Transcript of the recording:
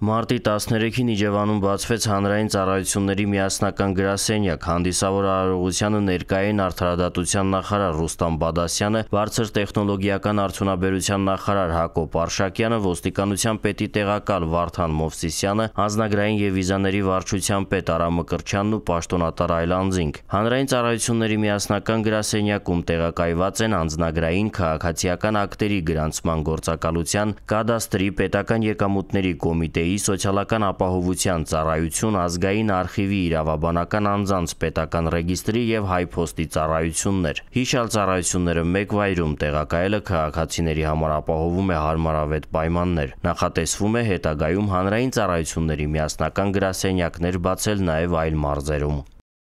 Մարտի 13-ին Իջևանում բացվեց հանրային ծառայությունների միասնական գրասենյակ։ Հանդիսավոր արարողությանը ներկայ էին արդարադատության նախարար Ռուստամ Բադասյանը, բարձր տեխնոլոգիական արդյունաբերության նախարար Հակոբ Արշակյանը, ոստիկանության պետի տեղակալ Վարդան Մովսիսյանը, անձնագրային եւ վիզաների վարչության պետ Արամ Մկրտչյանն ու պաշտոնատար Այլանդզինգ։ Հանրային ծառայությունների միասնական գրասենյակում տեղակայված են անձնագրային քաղաքացիական ակտերի գրանցման գործակալության, կադաստրի, պետական եկամուտների կոմիտեի Գյուղի սոցիալական ապահովության ծառայություն, ազգային արխիվի իրավաբանական անձանց պետական ռեգիստրի եւ հայփոստի ծառայություններ։ Հիշյալ ծառայությունները մեկ վայրում տեղակայելը քաղաքացիների համար ապահովում է հարմարավետ պայմաններ։ Նախատեսվում է հետագայում հանրային ծառայությունների միասնական գրասենյակներ բացել նաեւ այլ մարզերում։